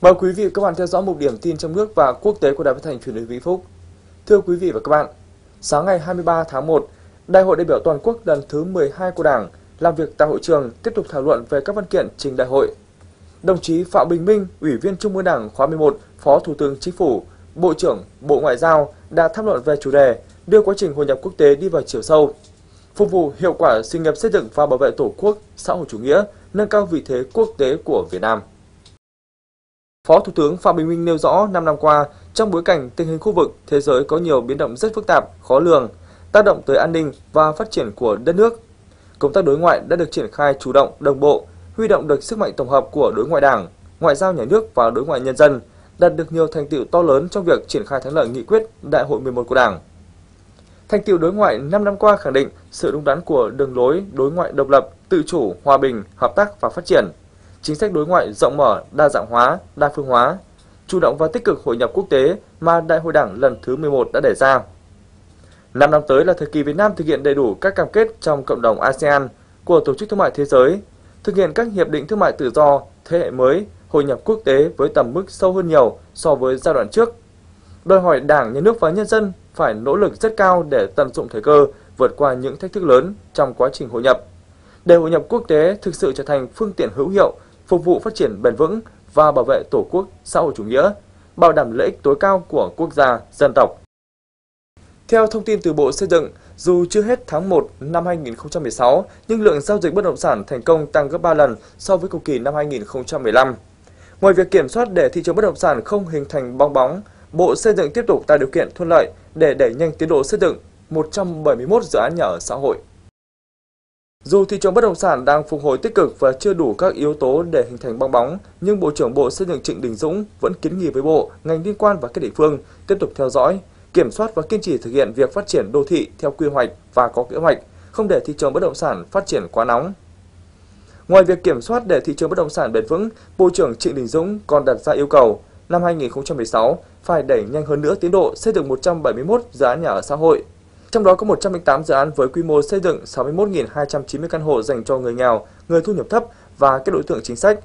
Mời quý vị và các bạn theo dõi một điểm tin trong nước và quốc tế của Đài Phát thanh Truyền hình Vĩnh Phúc. Thưa quý vị và các bạn, sáng ngày 23 tháng 1, Đại hội đại biểu toàn quốc lần thứ 12 của Đảng làm việc tại hội trường tiếp tục thảo luận về các văn kiện trình đại hội. Đồng chí Phạm Bình Minh, Ủy viên Trung ương Đảng khóa 11, Phó Thủ tướng Chính phủ, Bộ trưởng Bộ Ngoại giao đã tham luận về chủ đề đưa quá trình hội nhập quốc tế đi vào chiều sâu, phục vụ hiệu quả sự nghiệp xây dựng và bảo vệ Tổ quốc, xã hội chủ nghĩa, nâng cao vị thế quốc tế của Việt Nam. Phó Thủ tướng Phạm Bình Minh nêu rõ 5 năm qua, trong bối cảnh tình hình khu vực, thế giới có nhiều biến động rất phức tạp, khó lường, tác động tới an ninh và phát triển của đất nước. Công tác đối ngoại đã được triển khai chủ động, đồng bộ, huy động được sức mạnh tổng hợp của đối ngoại đảng, ngoại giao nhà nước và đối ngoại nhân dân, đạt được nhiều thành tựu to lớn trong việc triển khai thắng lợi nghị quyết Đại hội 11 của Đảng. Thành tựu đối ngoại 5 năm qua khẳng định sự đúng đắn của đường lối đối ngoại độc lập, tự chủ, hòa bình, hợp tác và phát triển. Chính sách đối ngoại rộng mở, đa dạng hóa, đa phương hóa, chủ động và tích cực hội nhập quốc tế mà Đại hội Đảng lần thứ 11 đã đề ra. Năm năm tới là thời kỳ Việt Nam thực hiện đầy đủ các cam kết trong cộng đồng ASEAN của Tổ chức Thương mại Thế giới, thực hiện các hiệp định thương mại tự do thế hệ mới, hội nhập quốc tế với tầm mức sâu hơn nhiều so với giai đoạn trước. Đòi hỏi Đảng, Nhà nước và nhân dân phải nỗ lực rất cao để tận dụng thời cơ, vượt qua những thách thức lớn trong quá trình hội nhập. Để hội nhập quốc tế thực sự trở thành phương tiện hữu hiệu, phục vụ phát triển bền vững và bảo vệ Tổ quốc, xã hội chủ nghĩa, bảo đảm lợi ích tối cao của quốc gia, dân tộc. Theo thông tin từ Bộ Xây dựng, dù chưa hết tháng 1 năm 2016, nhưng lượng giao dịch bất động sản thành công tăng gấp 3 lần so với cùng kỳ năm 2015. Ngoài việc kiểm soát để thị trường bất động sản không hình thành bong bóng, Bộ Xây dựng tiếp tục tạo điều kiện thuận lợi để đẩy nhanh tiến độ xây dựng 171 dự án nhà ở xã hội. Dù thị trường bất động sản đang phục hồi tích cực và chưa đủ các yếu tố để hình thành bong bóng, nhưng Bộ trưởng Bộ Xây dựng Trịnh Đình Dũng vẫn kiến nghị với Bộ, ngành liên quan và các địa phương tiếp tục theo dõi, kiểm soát và kiên trì thực hiện việc phát triển đô thị theo quy hoạch và có kế hoạch, không để thị trường bất động sản phát triển quá nóng. Ngoài việc kiểm soát để thị trường bất động sản bền vững, Bộ trưởng Trịnh Đình Dũng còn đặt ra yêu cầu năm 2016 phải đẩy nhanh hơn nữa tiến độ xây dựng 171 dự án nhà ở xã hội. Trong đó có 108 dự án với quy mô xây dựng 61.290 căn hộ dành cho người nghèo, người thu nhập thấp và các đối tượng chính sách.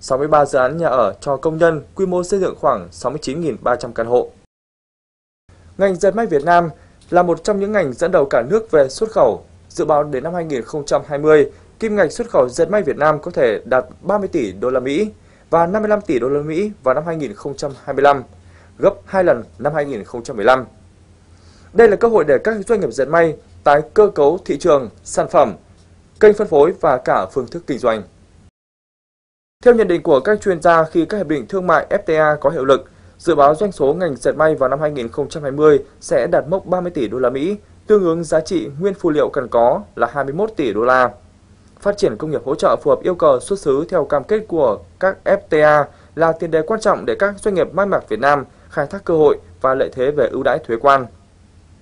63 dự án nhà ở cho công nhân, quy mô xây dựng khoảng 69.300 căn hộ. Ngành dệt may Việt Nam là một trong những ngành dẫn đầu cả nước về xuất khẩu. Dự báo đến năm 2020, kim ngạch xuất khẩu dệt may Việt Nam có thể đạt 30 tỷ đô la Mỹ và 55 tỷ đô la Mỹ vào năm 2025, gấp 2 lần năm 2015. Đây là cơ hội để các doanh nghiệp dệt may tái cơ cấu thị trường, sản phẩm, kênh phân phối và cả phương thức kinh doanh. Theo nhận định của các chuyên gia khi các hiệp định thương mại FTA có hiệu lực, dự báo doanh số ngành dệt may vào năm 2020 sẽ đạt mốc 30 tỷ đô la Mỹ, tương ứng giá trị nguyên phụ liệu cần có là 21 tỷ đô la. Phát triển công nghiệp hỗ trợ phù hợp yêu cầu xuất xứ theo cam kết của các FTA là tiền đề quan trọng để các doanh nghiệp may mặc Việt Nam khai thác cơ hội và lợi thế về ưu đãi thuế quan.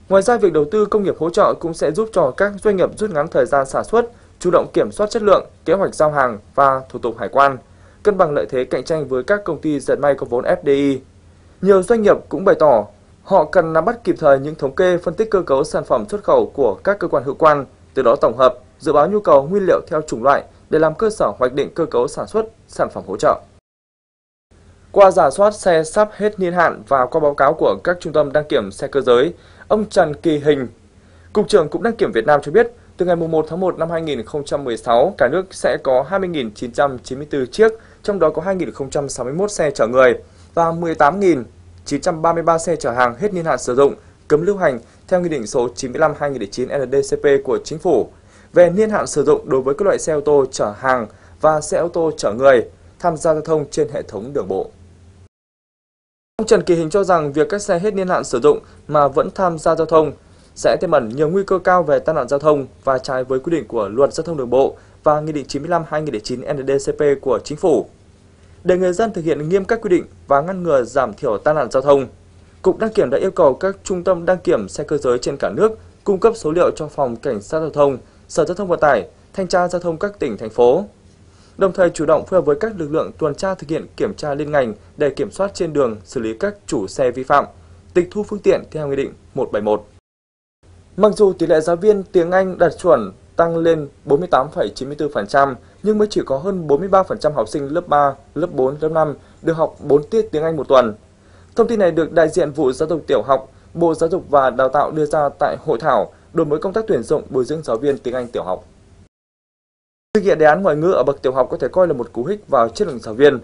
Ngoài ra, việc đầu tư công nghiệp hỗ trợ cũng sẽ giúp cho các doanh nghiệp rút ngắn thời gian sản xuất, chủ động kiểm soát chất lượng, kế hoạch giao hàng và thủ tục hải quan, cân bằng lợi thế cạnh tranh với các công ty dệt may có vốn FDI. Nhiều doanh nghiệp cũng bày tỏ họ cần nắm bắt kịp thời những thống kê phân tích cơ cấu sản phẩm xuất khẩu của các cơ quan hữu quan, từ đó tổng hợp, dự báo nhu cầu nguyên liệu theo chủng loại để làm cơ sở hoạch định cơ cấu sản xuất sản phẩm hỗ trợ. Qua giả soát xe sắp hết niên hạn và qua báo cáo của các trung tâm đăng kiểm xe cơ giới, ông Trần Kỳ Hình, Cục trưởng Cục Đăng kiểm Việt Nam cho biết, từ ngày 1 tháng 1 năm 2016, cả nước sẽ có 20.994 chiếc, trong đó có 2.061 xe chở người và 18.933 xe chở hàng hết niên hạn sử dụng, cấm lưu hành theo Nghị định số 95-2009 NDCP của Chính phủ về niên hạn sử dụng đối với các loại xe ô tô chở hàng và xe ô tô chở người tham gia giao thông trên hệ thống đường bộ. Ông Trần Kỳ Hình cho rằng việc các xe hết niên hạn sử dụng mà vẫn tham gia giao thông sẽ tiềm ẩn nhiều nguy cơ cao về tai nạn giao thông và trái với quy định của Luật Giao thông Đường bộ và Nghị định 95/2009 NDCP của Chính phủ. Để người dân thực hiện nghiêm các quy định và ngăn ngừa giảm thiểu tai nạn giao thông, Cục Đăng kiểm đã yêu cầu các trung tâm đăng kiểm xe cơ giới trên cả nước cung cấp số liệu cho Phòng Cảnh sát Giao thông, Sở Giao thông Vận tải, Thanh tra Giao thông các tỉnh, thành phố, đồng thời chủ động phối hợp với các lực lượng tuần tra thực hiện kiểm tra liên ngành để kiểm soát trên đường, xử lý các chủ xe vi phạm, tịch thu phương tiện theo Nghị định 171. Mặc dù tỷ lệ giáo viên tiếng Anh đạt chuẩn tăng lên 48,94% nhưng mới chỉ có hơn 43% học sinh lớp 3, lớp 4, lớp 5 được học 4 tiết tiếng Anh một tuần. Thông tin này được đại diện vụ giáo dục tiểu học, Bộ Giáo dục và Đào tạo đưa ra tại hội thảo đổi mới công tác tuyển dụng bồi dưỡng giáo viên tiếng Anh tiểu học. Thực hiện đề án ngoại ngữ ở bậc tiểu học có thể coi là một cú hích vào chất lượng giáo viên.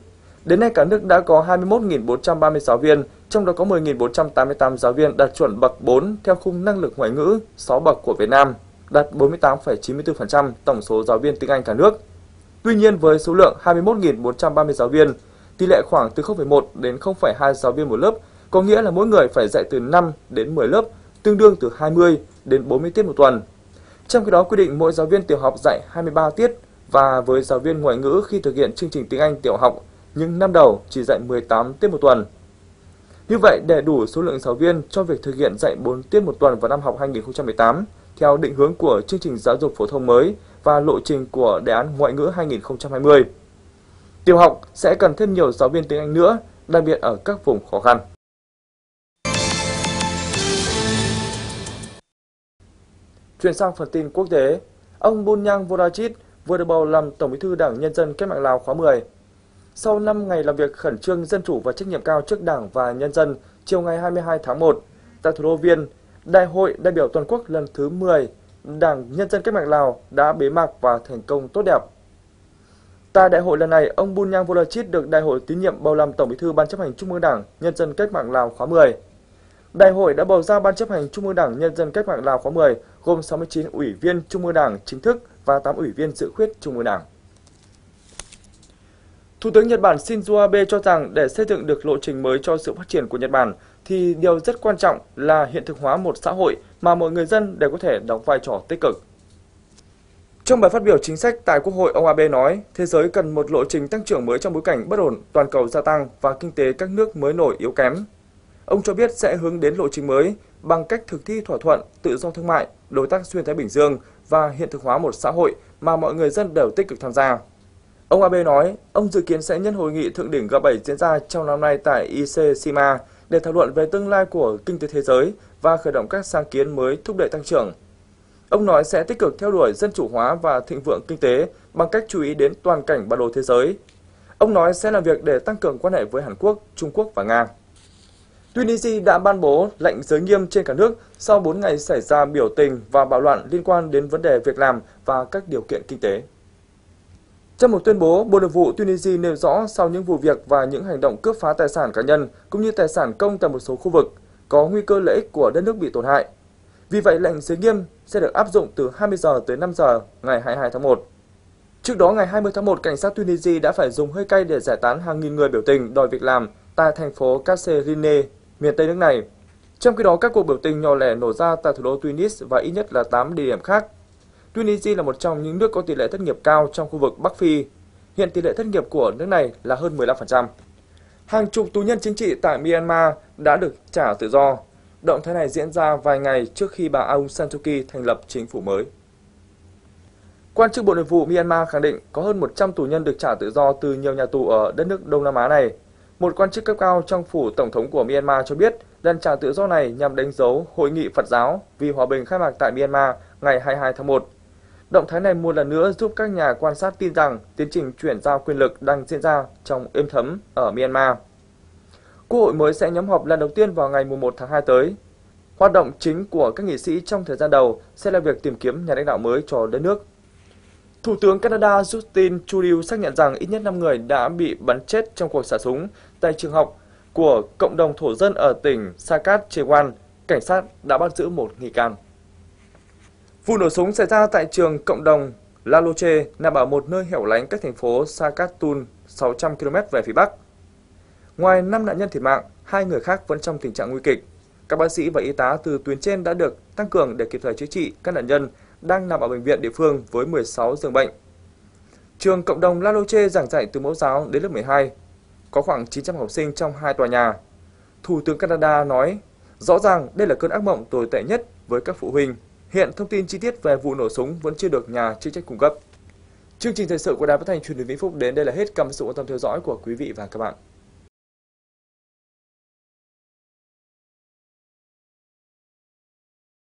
Đến nay cả nước đã có 21.430 giáo viên, trong đó có 10.488 giáo viên đạt chuẩn bậc 4 theo khung năng lực ngoại ngữ 6 bậc của Việt Nam, đạt 48,94% tổng số giáo viên tiếng Anh cả nước. Tuy nhiên với số lượng 21.430 giáo viên, tỷ lệ khoảng từ 0,1 đến 0,2 giáo viên một lớp, có nghĩa là mỗi người phải dạy từ 5 đến 10 lớp, tương đương từ 20 đến 40 tiết một tuần. Trong khi đó quy định mỗi giáo viên tiểu học dạy 23 tiết và với giáo viên ngoại ngữ khi thực hiện chương trình tiếng Anh tiểu học nhưng năm đầu chỉ dạy 18 tiết một tuần. Như vậy, để đủ số lượng giáo viên cho việc thực hiện dạy 4 tiết một tuần vào năm học 2018, theo định hướng của chương trình giáo dục phổ thông mới và lộ trình của đề án ngoại ngữ 2020. Tiểu học sẽ cần thêm nhiều giáo viên tiếng Anh nữa, đặc biệt ở các vùng khó khăn. Chuyển sang phần tin quốc tế, ông Bunyang Vorachit vừa được bầu làm Tổng bí thư Đảng Nhân dân Cách mạng Lào khóa 10. Sau 5 ngày làm việc khẩn trương, dân chủ và trách nhiệm cao trước Đảng và nhân dân, chiều ngày 22 tháng 1, tại thủ đô Viên, Đại hội đại biểu toàn quốc lần thứ 10 Đảng Nhân dân Cách mạng Lào đã bế mạc và thành công tốt đẹp. Tại đại hội lần này, ông Bunyang Volachit được đại hội tín nhiệm bầu làm Tổng bí thư Ban chấp hành Trung ương Đảng Nhân dân Cách mạng Lào khóa 10. Đại hội đã bầu ra Ban chấp hành Trung ương Đảng Nhân dân Cách mạng Lào khóa 10 gồm 69 ủy viên Trung ương Đảng chính thức và 8 ủy viên dự khuyết Trung ương Đảng. Thủ tướng Nhật Bản Shinzo Abe cho rằng để xây dựng được lộ trình mới cho sự phát triển của Nhật Bản thì điều rất quan trọng là hiện thực hóa một xã hội mà mọi người dân đều có thể đóng vai trò tích cực. Trong bài phát biểu chính sách tại Quốc hội, ông Abe nói, thế giới cần một lộ trình tăng trưởng mới trong bối cảnh bất ổn toàn cầu gia tăng và kinh tế các nước mới nổi yếu kém. Ông cho biết sẽ hướng đến lộ trình mới bằng cách thực thi thỏa thuận tự do thương mại, đối tác xuyên Thái Bình Dương và hiện thực hóa một xã hội mà mọi người dân đều tích cực tham gia. Ông Abe nói, ông dự kiến sẽ nhân hội nghị thượng đỉnh G7 diễn ra trong năm nay tại ICSIMA để thảo luận về tương lai của kinh tế thế giới và khởi động các sáng kiến mới thúc đẩy tăng trưởng. Ông nói sẽ tích cực theo đuổi dân chủ hóa và thịnh vượng kinh tế bằng cách chú ý đến toàn cảnh bản đồ thế giới. Ông nói sẽ làm việc để tăng cường quan hệ với Hàn Quốc, Trung Quốc và Nga. Tunisia đã ban bố lệnh giới nghiêm trên cả nước sau 4 ngày xảy ra biểu tình và bạo loạn liên quan đến vấn đề việc làm và các điều kiện kinh tế. Trong một tuyên bố, Bộ Nội vụ Tunisia nêu rõ sau những vụ việc và những hành động cướp phá tài sản cá nhân cũng như tài sản công tại một số khu vực có nguy cơ lợi ích của đất nước bị tổn hại. Vì vậy, lệnh giới nghiêm sẽ được áp dụng từ 20 giờ tới 5 giờ ngày 22 tháng 1. Trước đó, ngày 20 tháng 1, cảnh sát Tunisia đã phải dùng hơi cay để giải tán hàng nghìn người biểu tình đòi việc làm tại thành phố Kasserine, miền Tây nước này. Trong khi đó, các cuộc biểu tình nhỏ lẻ nổ ra tại thủ đô Tunis và ít nhất là 8 địa điểm khác Tunisia là một trong những nước có tỷ lệ thất nghiệp cao trong khu vực Bắc Phi. Hiện tỷ lệ thất nghiệp của nước này là hơn 15%. Hàng chục tù nhân chính trị tại Myanmar đã được trả tự do. Động thái này diễn ra vài ngày trước khi bà Aung San Suu Kyi thành lập chính phủ mới. Quan chức Bộ Nội vụ Myanmar khẳng định có hơn 100 tù nhân được trả tự do từ nhiều nhà tù ở đất nước Đông Nam Á này. Một quan chức cấp cao trong phủ Tổng thống của Myanmar cho biết, lần trả tự do này nhằm đánh dấu Hội nghị Phật giáo vì hòa bình khai mạc tại Myanmar ngày 22 tháng 1. Động thái này một lần nữa giúp các nhà quan sát tin rằng tiến trình chuyển giao quyền lực đang diễn ra trong êm thấm ở Myanmar. Quốc hội mới sẽ nhóm họp lần đầu tiên vào ngày 1 tháng 2 tới. Hoạt động chính của các nghị sĩ trong thời gian đầu sẽ là việc tìm kiếm nhà lãnh đạo mới cho đất nước. Thủ tướng Canada Justin Trudeau xác nhận rằng ít nhất 5 người đã bị bắn chết trong cuộc xả súng tại trường học của cộng đồng thổ dân ở tỉnh Saskatchewan. Cảnh sát đã bắt giữ một nghi can. Vụ nổ súng xảy ra tại trường cộng đồng La Loche nằm ở một nơi hẻo lánh cách thành phố Saskatoon 600 km về phía bắc. Ngoài 5 nạn nhân thiệt mạng, hai người khác vẫn trong tình trạng nguy kịch. Các bác sĩ và y tá từ tuyến trên đã được tăng cường để kịp thời chữa trị các nạn nhân đang nằm ở bệnh viện địa phương với 16 giường bệnh. Trường cộng đồng La Loche giảng dạy từ mẫu giáo đến lớp 12. Có khoảng 900 học sinh trong hai tòa nhà. Thủ tướng Canada nói, rõ ràng đây là cơn ác mộng tồi tệ nhất với các phụ huynh Hiện thông tin chi tiết về vụ nổ súng vẫn chưa được nhà chức trách cung cấp. Chương trình thời sự của Đài Phát thanh Truyền hình Vĩnh Phúc đến đây là hết. Cảm ơn sự quan tâm theo dõi của quý vị và các bạn.